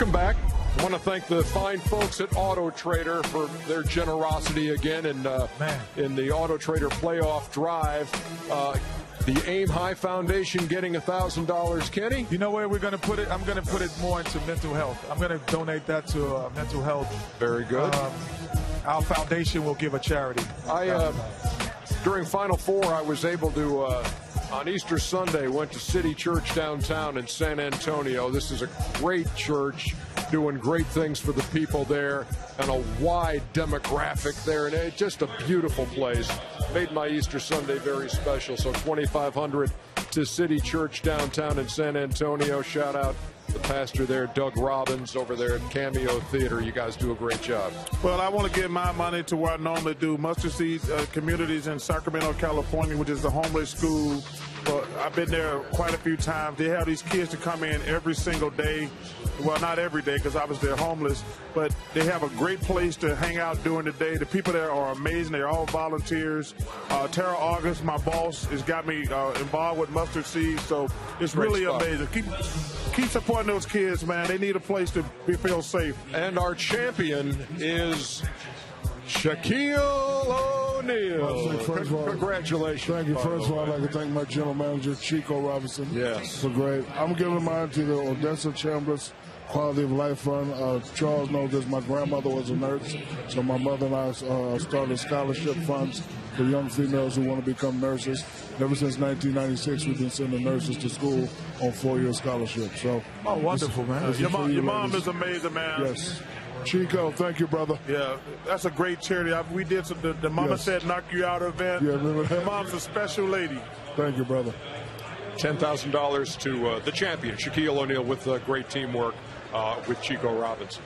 Welcome back. I want to thank the fine folks at Auto Trader for their generosity again in uh, in the Auto Trader playoff drive. Uh, the Aim High Foundation getting thousand dollars. Kenny, you know where we're going to put it? I'm going to put it more into mental health. I'm going to donate that to uh, mental health. Very good. Um, our foundation will give a charity. I uh, during Final Four, I was able to uh, on Easter Sunday went to City Church downtown in San Antonio. This is a great church doing great things for the people there and a wide demographic there and it's just a beautiful place. Made my easter sunday very special. So 2500 to city church downtown in san antonio. Shout out the pastor there, Doug Robbins, over there at Cameo Theater. You guys do a great job. Well, I want to give my money to where I normally do Mustard Seed uh, Communities in Sacramento, California, which is the homeless school. But I've been there quite a few times. They have these kids to come in every single day. Well, not every day because obviously they're homeless, but they have a great place to hang out during the day. The people there are amazing. They're all volunteers. Uh, Tara August, my boss, has got me uh, involved with Mustard Seed, so it's great really spot. amazing. Keep keep supporting those kids, man. They need a place to be, feel safe. And our champion is Shaquille O'Neal. First of all, Congratulations. Thank you. First of all, I'd like to thank my general manager, Chico Robinson. Yes. For great. I'm giving mine to the Odessa Chambliss Quality of Life Fund. Uh, Charles knows this. My grandmother was a nurse, so my mother and I uh, started scholarship funds for young females who want to become nurses. ever since 1996, we've been sending nurses to school on four-year scholarships. So, oh, wonderful, man! Your, mom, your mom is amazing, man. Yes. Chico, thank you, brother. Yeah, that's a great charity. I, we did some, the, the Mama yes. Said Knock You Out event. Yeah, remember that? mom's a special lady. Thank you, brother. $10,000 to uh, the champion, Shaquille O'Neal, with uh, great teamwork uh, with Chico Robinson.